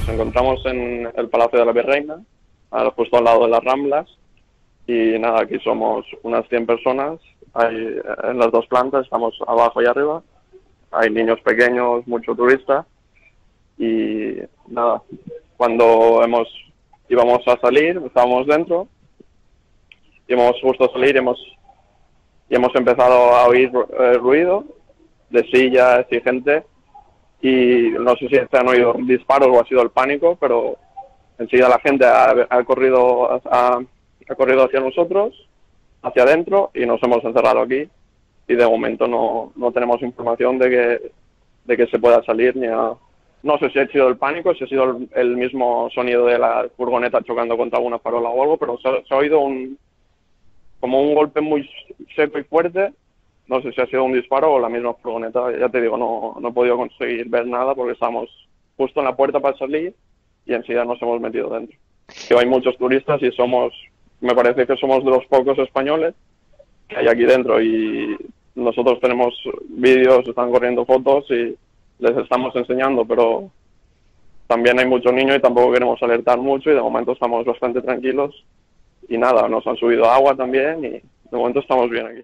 Nos encontramos en el Palacio de la Virreina, justo al lado de las Ramblas. Y nada, aquí somos unas 100 personas. Hay, en las dos plantas, estamos abajo y arriba. Hay niños pequeños, mucho turista. Y nada, cuando hemos íbamos a salir, estábamos dentro. Íbamos justo a salir hemos, y hemos empezado a oír eh, ruido de sillas y gente y no sé si se han oído disparos o ha sido el pánico, pero enseguida la gente ha, corrido ha, corrido hacia nosotros, hacia adentro y nos hemos encerrado aquí. Y de momento no, no tenemos información de que, de que se pueda salir ni a, no sé si ha sido el pánico, si ha sido el, mismo sonido de la furgoneta chocando contra alguna farola o algo, pero se, ha oído un como un golpe muy seco y fuerte no sé si ha sido un disparo o la misma furgoneta. Ya te digo, no, no he podido conseguir ver nada porque estamos justo en la puerta para salir y enseguida nos hemos metido dentro. Que hay muchos turistas y somos, me parece que somos de los pocos españoles que hay aquí dentro y nosotros tenemos vídeos, están corriendo fotos y les estamos enseñando, pero también hay muchos niños y tampoco queremos alertar mucho y de momento estamos bastante tranquilos y nada, nos han subido agua también y de momento estamos bien aquí.